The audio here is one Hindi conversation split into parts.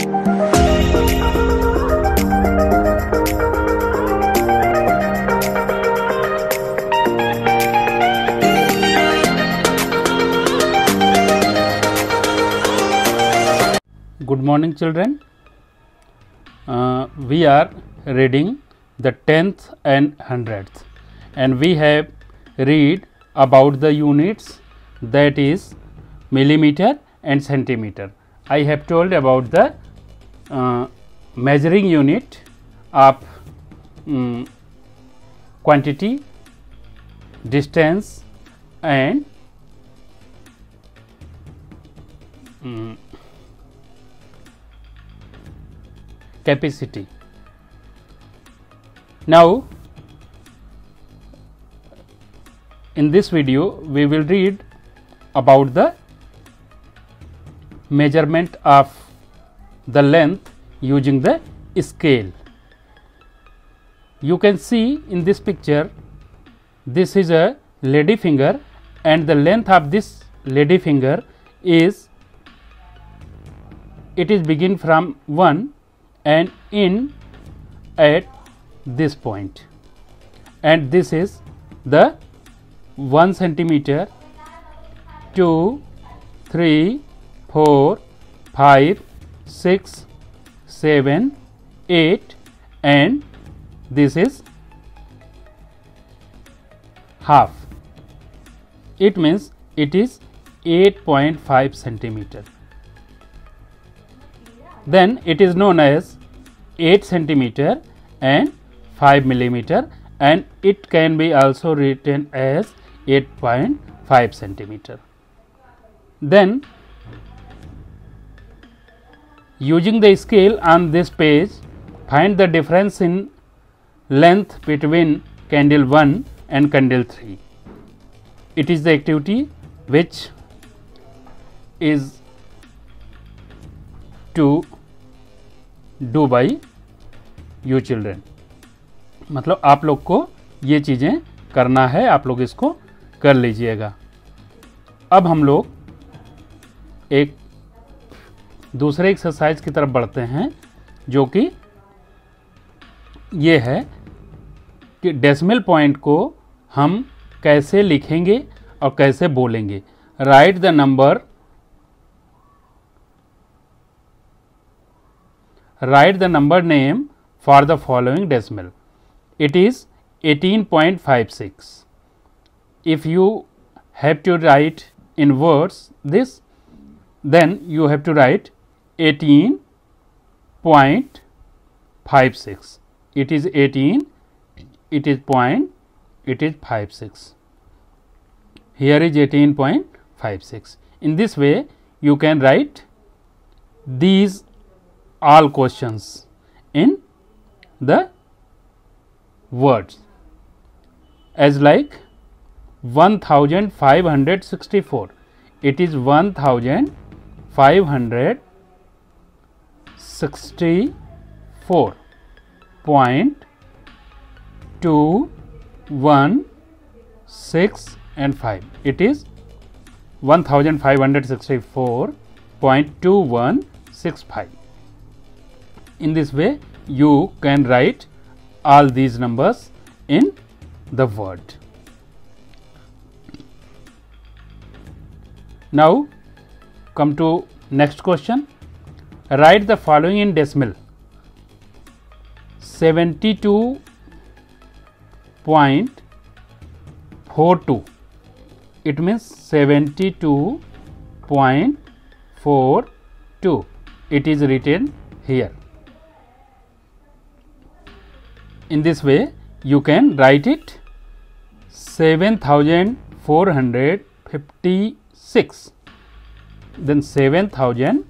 Good morning children. Uh, we are reading the 10th and 100th and we have read about the units that is millimeter and centimeter. I have told about the uh, measuring unit of um, quantity, distance and um, capacity. Now, in this video we will read about the measurement of the length using the scale. You can see in this picture this is a lady finger and the length of this lady finger is it is begin from 1 and in at this point and this is the 1 centimeter 2 3 4 5 6 7 8 and this is half it means it is 8.5 centimeter then it is known as 8 centimeter and 5 millimeter and it can be also written as 8.5 centimeter. Then using the scale on this page find the difference in length between candle 1 and candle 3. It is the activity which is to do by you children मतलब आप लोग को ये चीज़ें करना है आप लोग इसको कर लीजिएगा अब हम लोग एक दूसरे एक्सरसाइज की तरफ़ बढ़ते हैं, जो कि ये है कि डेसिमल पॉइंट को हम कैसे लिखेंगे और कैसे बोलेंगे। Write the number write the number name for the following decimal it is 18.56 if you have to write in words this then you have to write 18.56 18.56. It is 18, it is point, it is 56. Here is 18.56. In this way, you can write these all questions in the words as like 1564 it is 1564 point two one six and 5 it is 1564.2165 in this way you can write all these numbers in the word. Now, come to next question Write the following in decimal 72.42. It means 72.42. It is written here. In this way, you can write it 7456 then 7000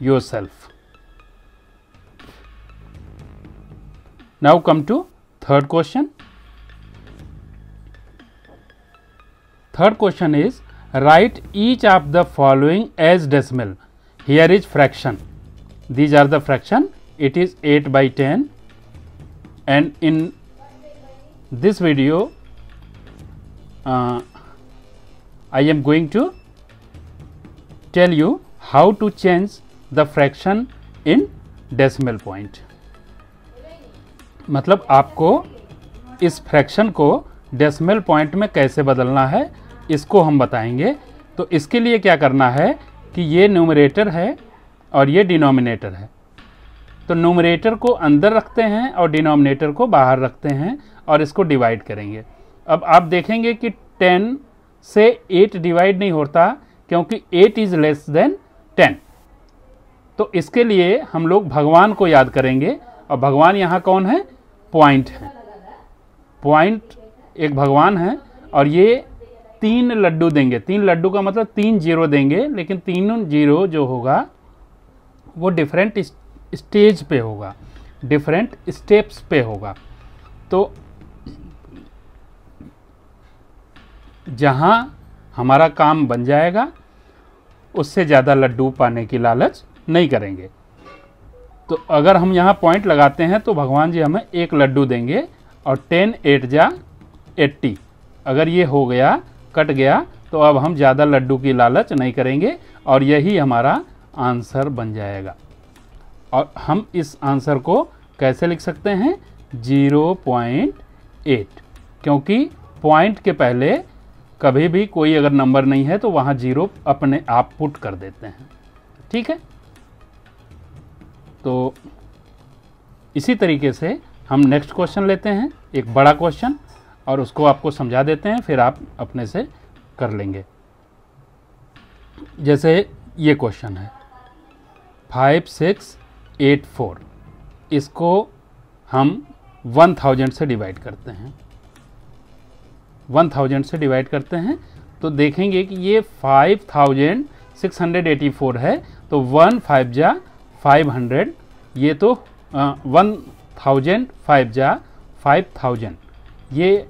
yourself. Now come to third question. Third question is write each of the following as decimal. Here is fraction. These are the fraction. It is 8 by 10 and in this video uh, I am going to tell you how to change the fraction in decimal point मतलब आपको इस फ्रैक्शन को डेसिमल पॉइंट में कैसे बदलना है, इसको हम बताएँगे। तो इसके लिए क्या करना है कि ये न्यूमरेटर है और ये डिनोमिनेटर है। तो न्यूमरेटर को अंदर रखते हैं और डिनोमिनेटर को बाहर रखते हैं और इसको डिवाइड करेंगे। अब आप देखेंगे कि 10 से 8 डिवाइड नहीं होता, क्योंकि 8 इज़ लेस देन 10 तो इसके लिए हम लोग भगवान को याद करेंगे। और भगवान यहाँ कौन है? पॉइंट है। पॉइंट एक भगवान है और ये तीन लड्डू देंगे। तीन लड्डू का मतलब तीन ज़ीरो देंगे, लेकिन तीनों ज़ीरो जो होगा, वो डिफरेंट स्टेज पे होगा। डिफरेंट स्टेप्स पे होगा। तो जहाँ हमारा काम बन जाएगा, उससे ज़्यादा लड्डू पाने की लालच नहीं करेंगे। तो अगर हम यहाँ पॉइंट लगाते हैं तो भगवान जी हमें एक लड्डू देंगे और टेन एट जा एट्टी अगर ये हो गया, कट गया तो अब हम ज़्यादा लड्डू की लालच नहीं करेंगे और यही हमारा आंसर बन जाएगा। और हम इस आंसर को कैसे लिख सकते हैं? ज़ीरो पॉइंट एट क्योंकि पॉइंट के पहले कभी भी कोई अगर नंबर नहीं है तो वहाँ ज़ीरो अपने आप पुट कर देते हैं। ठीक है? तो इसी तरीके से हम नेक्स्ट क्वेश्चन लेते हैं, एक बड़ा क्वेश्चन और उसको आपको समझा देते हैं, फिर आप अपने से कर लेंगे। जैसे ये क्वेश्चन है। फाइव सिक्स एट फोर इसको हम वन थाउज़ेंड से डिवाइड करते हैं। वन थाउज़ेंड से डिवाइड करते हैं तो देखेंगे कि ये five thousand six hundred eighty four है तो वन फाइव जा फाइव हंड्रेड ये तो वन थाउज़ेंड फाइव जा फाइव थाउज़ेंड ये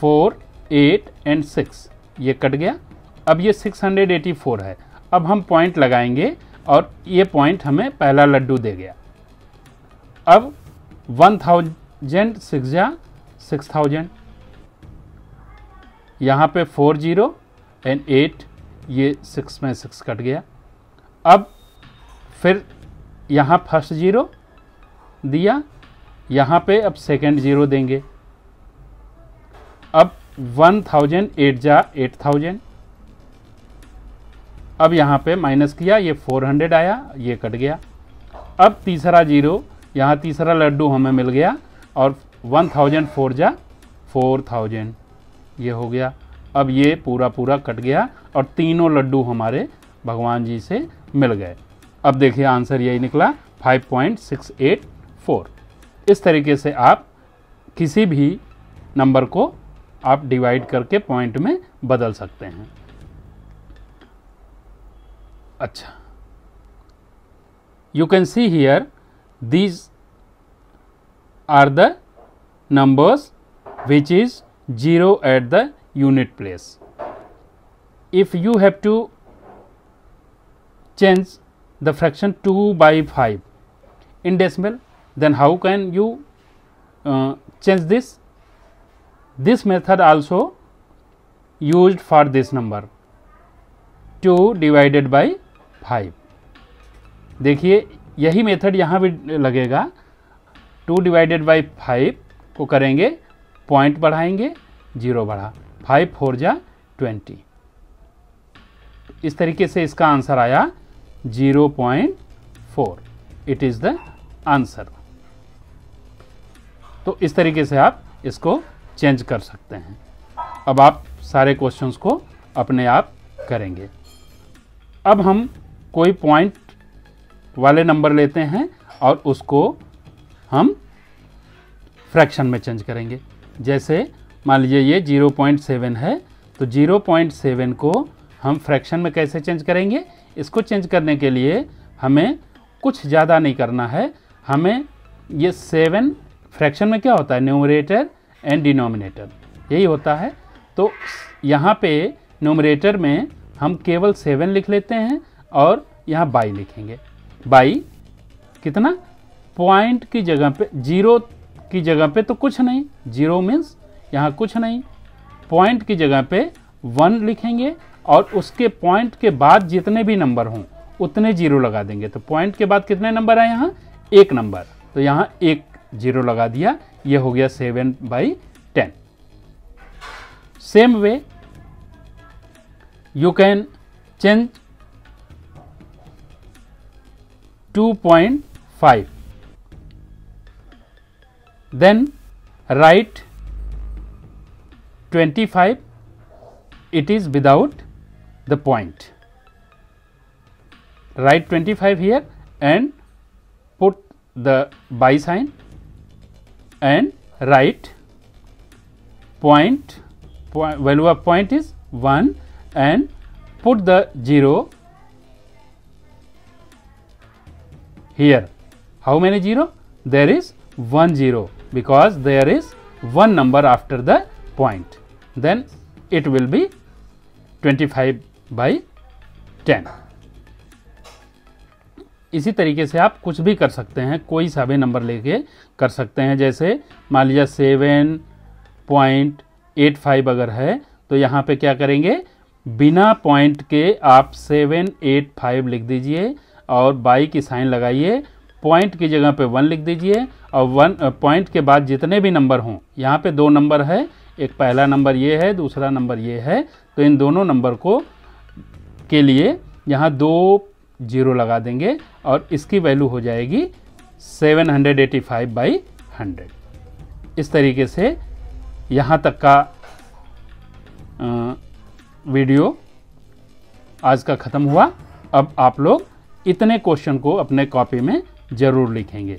फोर एट एंड सिक्स ये कट गया। अब ये सिक्स हंड्रेड एटी फोर है। अब हम पॉइंट लगाएँगे और ये पॉइंट हमें पहला लड्डू दे गया। अब वन थाउज़ेंड सिक्स जा सिक्स थाउज़ेंड यहाँ पे फोर ज़ीरो एंड एट ये सिक्स में सिक्स कट गया। अब फिर यहाँ फ़र्स्ट ज़ीरो दिया, यहाँ पे अब सेकेंड ज़ीरो देंगे। अब वन थाउज़ेंड एट जा एट थाउज़ेंड अब यहाँ पे माइनस किया, ये फोर हंड्रेड आया, ये कट गया। अब तीसरा ज़ीरो यहाँ तीसरा लड्डू हमें मिल गया और वन थाउज़ेंड फोर जा फोर थाउज़ेंड ये हो गया। अब ये पूरा पूरा कट गया और तीनों लड्डू हमारे भगवान जी से मिल गए। अब देखिए आंसर यही निकला 5.684 इस तरीके से आप किसी भी नंबर को आप डिवाइड करके पॉइंट में बदल सकते हैं। अच्छा। You can see here these are the numbers which is zero eight the unit place. If you have to change the fraction 2 by 5 in decimal, then how can you uh, change this? This method also used for this number 2 divided by 5. देखिए यही मेथड यहाँ भी लगेगा 2 डिवाइडेड बाई फाइव को करेंगे पॉइंट बढ़ाएँगे ज़ीरो बढ़ा फाइव फोर जा ट्वेंटी इस तरीके से इसका आंसर आया zero point four. It is the answer तो इस तरीके से आप इसको चेंज कर सकते हैं। अब आप सारे क्वेश्चंस को अपने आप करेंगे। अब हम कोई पॉइंट वाले नंबर लेते हैं और उसको हम फ्रैक्शन में चेंज करेंगे। जैसे मान लीजिए ये 0.7 है तो 0.7 को हम फ्रैक्शन में कैसे चेंज करेंगे? इसको चेंज करने के लिए हमें कुछ ज़्यादा नहीं करना है। हमें ये सेवन फ्रैक्शन में क्या होता है? न्यूमरेटर एंड डिनोमिनेटर यही होता है। तो यहाँ पे न्यूमरेटर में हम केवल सेवन लिख लेते हैं और यहाँ बाई लिखेंगे। बाई कितना? पॉइंट की जगह पे ज़ीरो की जगह पे तो कुछ नहीं। ज़ीरो मीन्स यहाँ कुछ नहीं। पॉइंट की जगह पे वन लिखेंगे। और उसके पॉइंट के बाद जितने भी नंबर हों, उतने ज़ीरो लगा देंगे। तो पॉइंट के बाद कितने नंबर आए यहाँ? एक नंबर तो यहाँ एक ज़ीरो लगा दिया। ये हो गया seven by ten same way you can change 2.5 then write 25 it is without the point write 25 here and put the by sign and write point, point value of point is 1 and put the 0 here. How many 0? There is 1 0 because there is one number after the point. Then it will be 25 by 10. इसी तरीके से आप कुछ भी कर सकते हैं, कोई सा भी नंबर लेके कर सकते हैं, जैसे मान लीजिए सेवन पॉइंट एट फाइव अगर है तो यहाँ पे क्या करेंगे बिना पॉइंट के आप सेवन एट फाइव लिख दीजिए और बाई की साइन लगाइए, पॉइंट की जगह पे वन लिख दीजिए और वन पॉइंट के बाद जितने भी नंबर हों, यहाँ पे दो नंबर है, एक पहला नंबर ये है, दूसरा नंबर ये है तो इन दोनों नंबर को के लिए यहाँ दो ज़ीरो लगा देंगे और इसकी वैल्यू हो जाएगी 785 hundred eighty five by hundred. इस तरीके से यहाँ तक का आ, वीडियो आज का ख़त्म हुआ। अब आप लोग इतने क्वेश्चन को अपने कॉपी में ज़रूर लिखेंगे।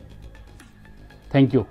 Thank you.